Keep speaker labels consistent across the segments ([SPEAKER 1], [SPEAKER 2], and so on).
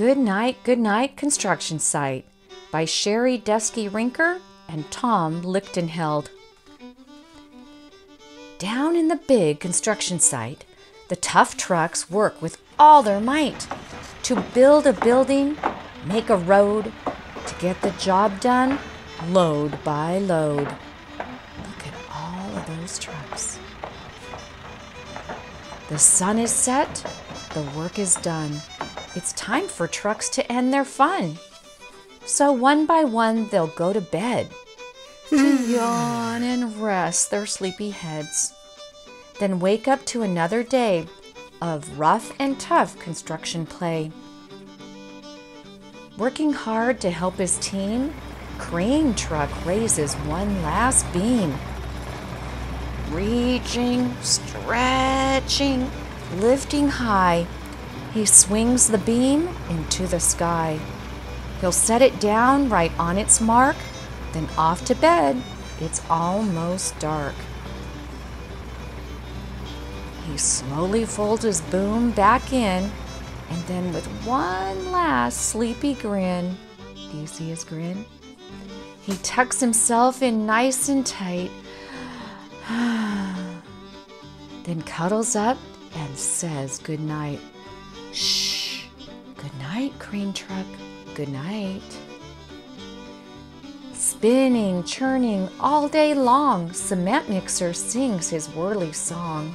[SPEAKER 1] Good Night, Good Night Construction Site by Sherri Duskey Rinker and Tom Lichtenheld. Down in the big construction site, the tough trucks work with all their might to build a building, make a road, to get the job done, load by load. Look at all of those trucks. The sun is set, the work is done. It's time for trucks to end their fun. So one by one, they'll go to bed to yawn and rest their sleepy heads. Then wake up to another day of rough and tough construction play. Working hard to help his team, Crane Truck raises one last beam. Reaching, stretching, lifting high, he swings the beam into the sky. He'll set it down right on its mark, then off to bed. It's almost dark. He slowly folds his boom back in, and then with one last sleepy grin, do you see his grin? He tucks himself in nice and tight, then cuddles up and says good night. Shh. Good night, crane truck. Good night. Spinning, churning all day long, Cement Mixer sings his whirly song.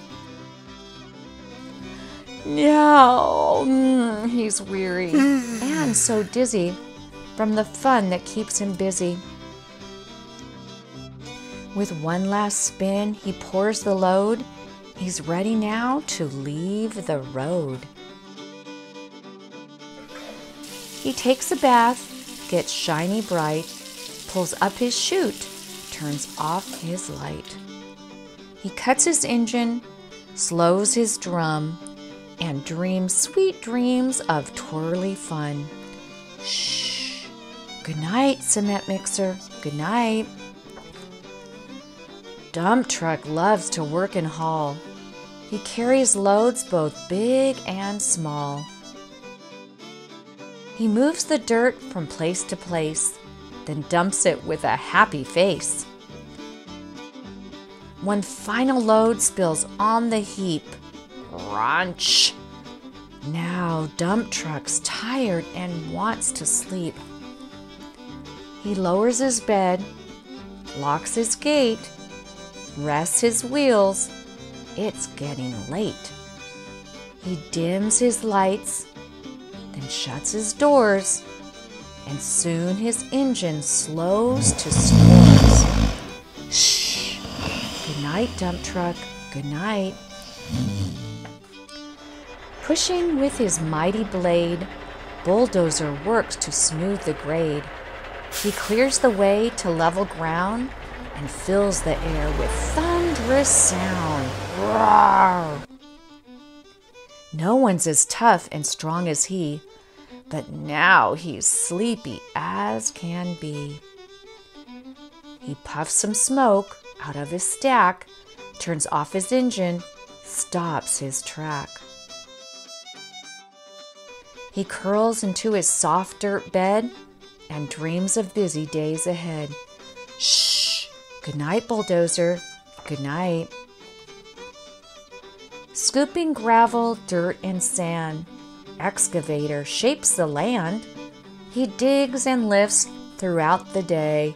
[SPEAKER 1] Now, mm, he's weary and so dizzy from the fun that keeps him busy. With one last spin, he pours the load. He's ready now to leave the road. He takes a bath, gets shiny bright, pulls up his chute, turns off his light. He cuts his engine, slows his drum, and dreams sweet dreams of twirly fun. Shh. Good night, cement mixer. Good night. Dump truck loves to work and haul. He carries loads both big and small. He moves the dirt from place to place, then dumps it with a happy face. One final load spills on the heap. Crunch! Now dump truck's tired and wants to sleep. He lowers his bed, locks his gate, rests his wheels. It's getting late. He dims his lights, then shuts his doors, and soon his engine slows to snores. Shh! Good night, dump truck. Good night. Pushing with his mighty blade, Bulldozer works to smooth the grade. He clears the way to level ground and fills the air with thunderous sound. Roar! No one's as tough and strong as he, but now he's sleepy as can be. He puffs some smoke out of his stack, turns off his engine, stops his track. He curls into his soft dirt bed and dreams of busy days ahead. Shh! Good night, bulldozer. Good night. Scooping gravel, dirt, and sand, excavator shapes the land. He digs and lifts throughout the day.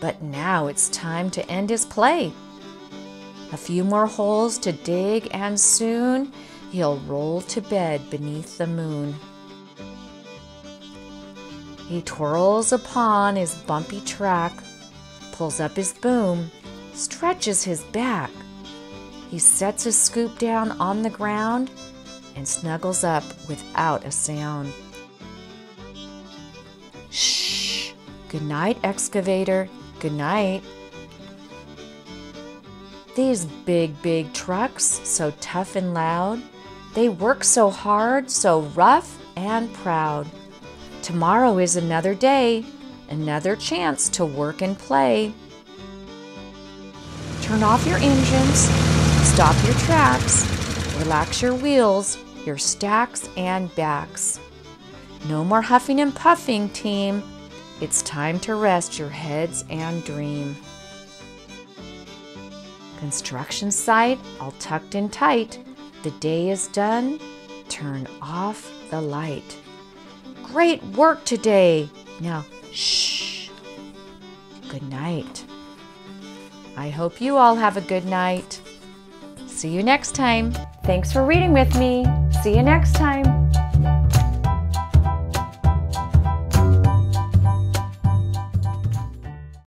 [SPEAKER 1] But now it's time to end his play. A few more holes to dig, and soon he'll roll to bed beneath the moon. He twirls upon his bumpy track, pulls up his boom, stretches his back. He sets his scoop down on the ground and snuggles up without a sound. Shh! Good night, excavator. Good night. These big, big trucks, so tough and loud, they work so hard, so rough and proud. Tomorrow is another day, another chance to work and play. Turn off your engines, stop your tracks, relax your wheels, your stacks and backs. No more huffing and puffing, team. It's time to rest your heads and dream. Construction site all tucked in tight. The day is done. Turn off the light. Great work today. Now, shh. Good night. I hope you all have a good night. See you next time. Thanks for reading with me. See you next time.